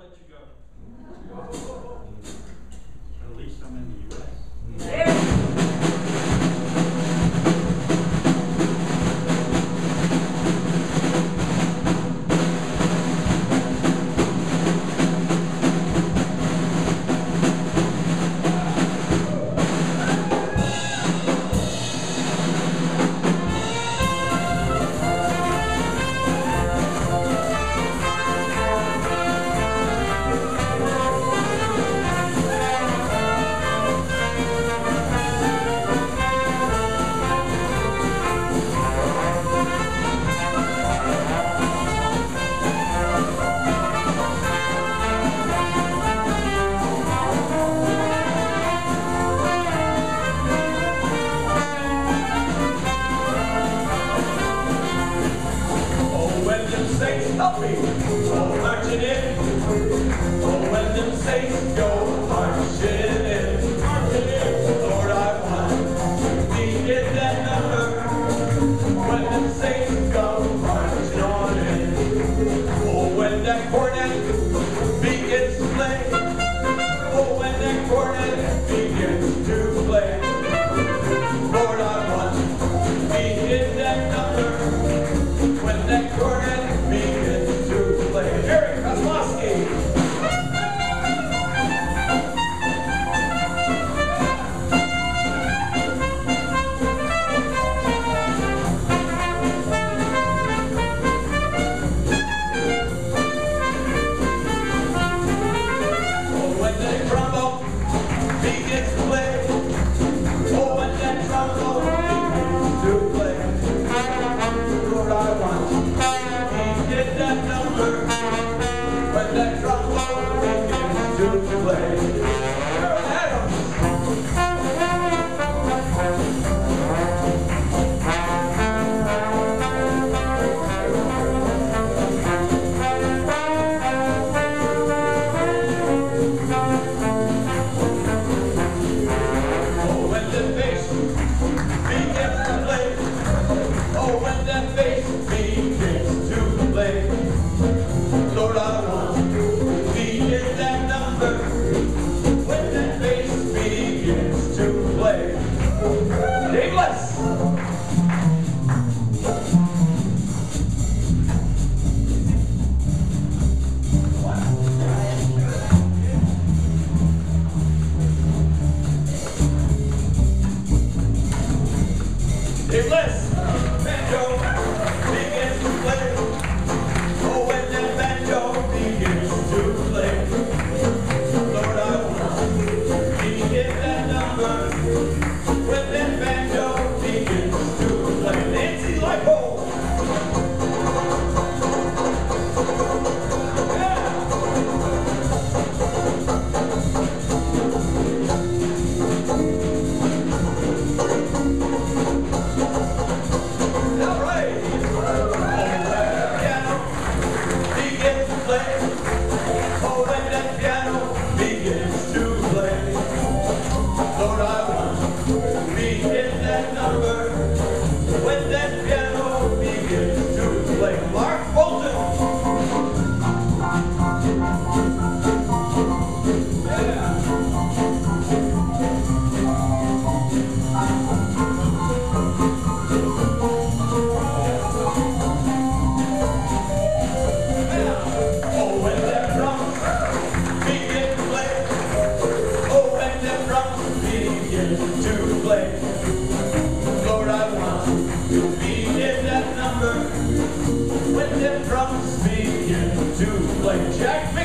let you go. Música like Jack